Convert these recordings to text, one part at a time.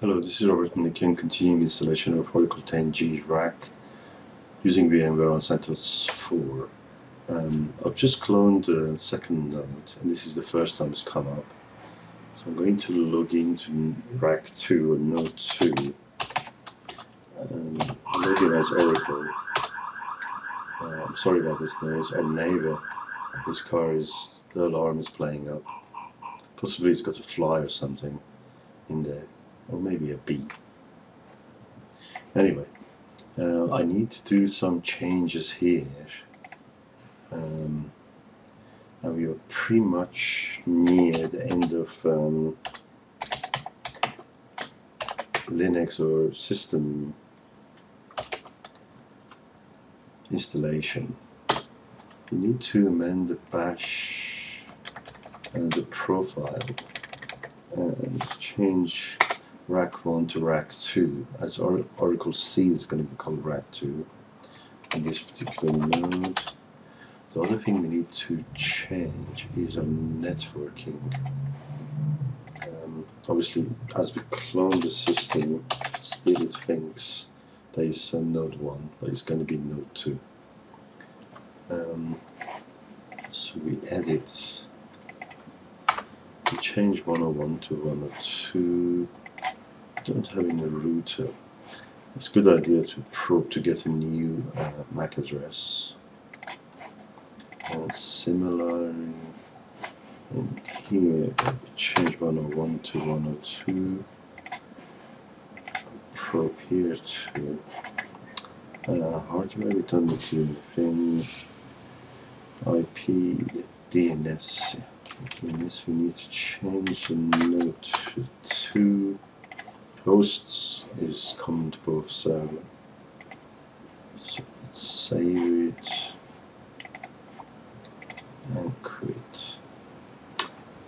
Hello, this is Robert Malikian continuing installation of Oracle 10G RAC using VMware on CentOS 4. Um, I've just cloned the second node and this is the first time it's come up. So I'm going to log into rack 2 or node 2 and log as Oracle. Uh, I'm sorry about this noise. Our neighbor, this car is, the alarm is playing up. Possibly it's got a fly or something in there or maybe a bee. Anyway, uh, I need to do some changes here. Um, and we are pretty much near the end of um, Linux or system installation. You need to amend the bash and the profile and change rack 1 to rack 2 as or Oracle C is going to be called rack 2 in this particular node. The other thing we need to change is our networking. Um, obviously, as we clone the system, still it thinks there is a node 1, but it's going to be node 2. Um, so we edit, we change 101 to 102 don't have any router. It's a good idea to probe to get a new uh, MAC address. And similarly, in here, change 101 to 102. Probe here to uh, hardware, we don't need to do anything. IP, DNS. DNS, we need to change the node to 2 hosts is common to both. So let's save it and quit.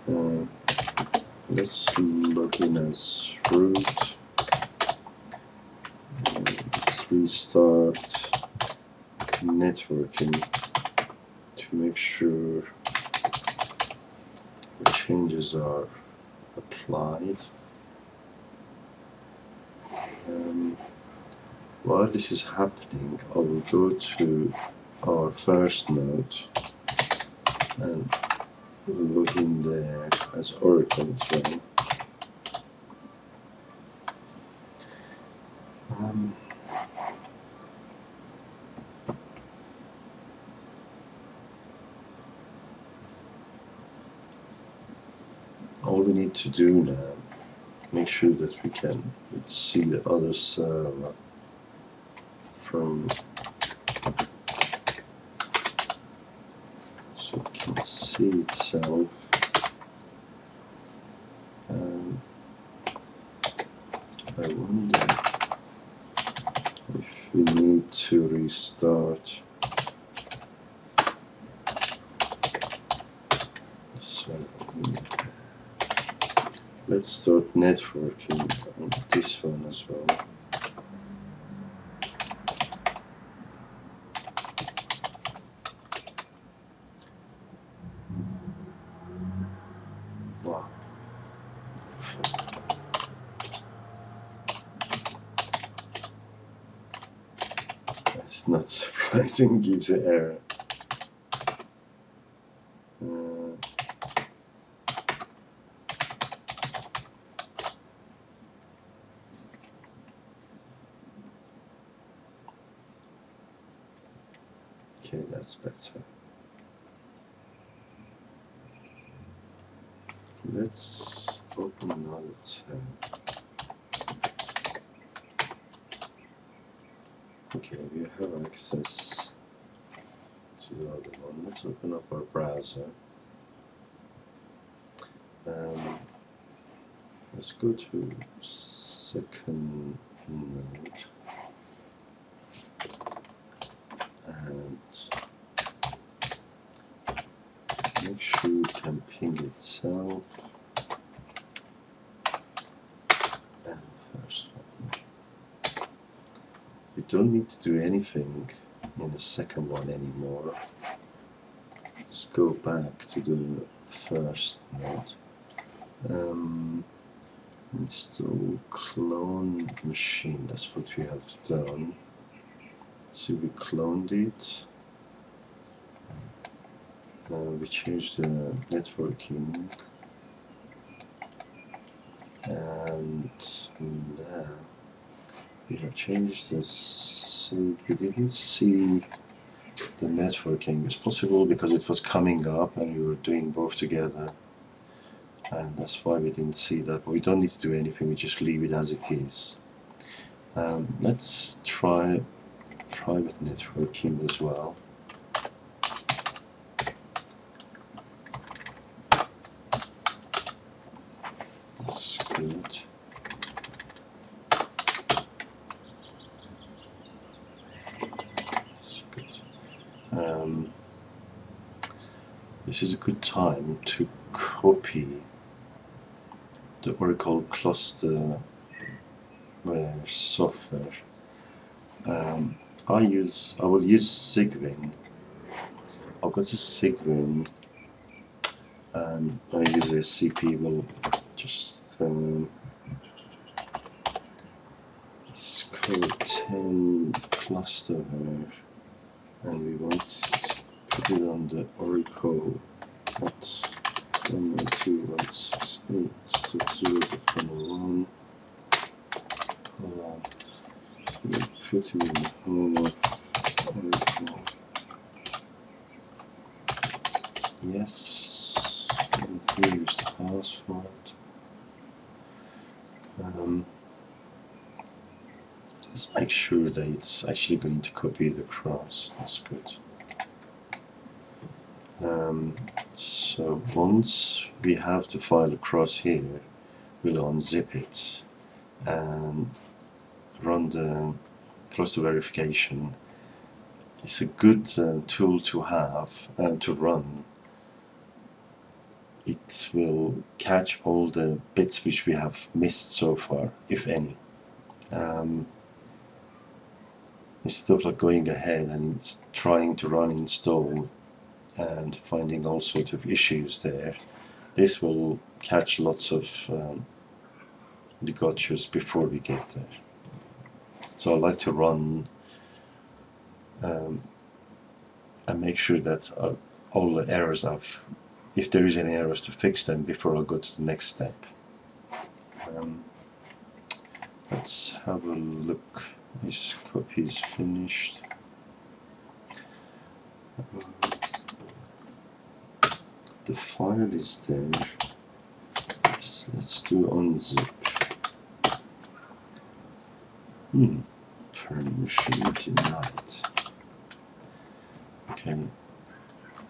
Uh, let's log in as root. Let's restart networking to make sure the changes are applied. Um, while this is happening, I will go to our first node and log in there as Oracle as well. Um, all we need to do now make sure that we can see the other server from so it can see itself um, I wonder if we need to restart so Let's start networking on this one as well. That's not surprising, gives an error. Uh, okay, that's better. Let's open another tab. Okay, we have access to the other one. Let's open up our browser. Um, let's go to second node. and make sure you can ping itself and first one. You don't need to do anything in the second one anymore. Let's go back to the first node. Um, install clone machine. That's what we have done. See we cloned it. Uh, we changed the networking. And now we have changed the see we didn't see the networking. It's possible because it was coming up and we were doing both together. And that's why we didn't see that but we don't need to do anything we just leave it as it is. Um, let's try private networking as well that's good that's good um, this is a good time to copy the Oracle cluster software. Um, I use I will use Cygwin. I've got to Cygwin and I use a CP will just um, let's call it 10 cluster and we want to it on the Oracle at 192.168.0.1 hold we'll put it in the home. Oracle yes and here's the password. Um, let's make sure that it's actually going to copy it across that's good um, so once we have the file across here, we'll unzip it and run the cluster verification. It's a good uh, tool to have and to run. It will catch all the bits which we have missed so far, if any. Um, instead of like going ahead and trying to run install and finding all sorts of issues there, this will catch lots of um, the gotchas before we get there. So I like to run um, and make sure that uh, all the errors I've, if there is any errors to fix them before I go to the next step. Um, let's have a look. This copy is finished. The file is there. Let's, do unzip. Hmm, permission denied. Okay,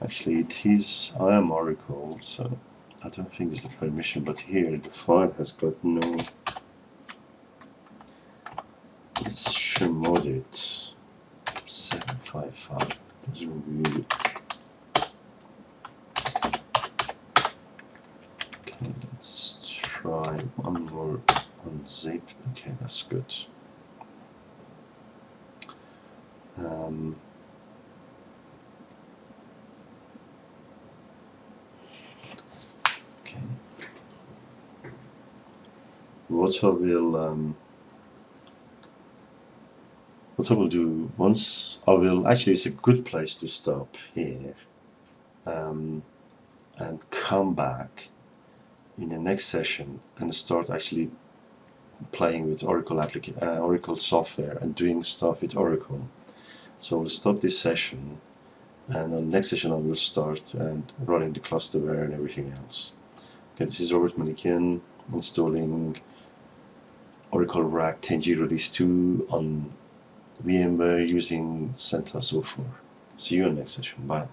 actually it is, I am Oracle, so I don't think it's the permission, but here the file has got no, let's chmod it, 755, doesn't really Okay, let's more unzip. Okay, that's good. Um, okay. What I will um, what I will do once I will actually it's a good place to stop here um, and come back in the next session and start actually playing with Oracle applica uh, Oracle software and doing stuff with Oracle. So we'll stop this session and on the next session I will start and running the clusterware and everything else. Okay, this is Robert Malikian installing Oracle RAC 10G Release 2 on VMware using CentOS 04. See you in the next session. Bye.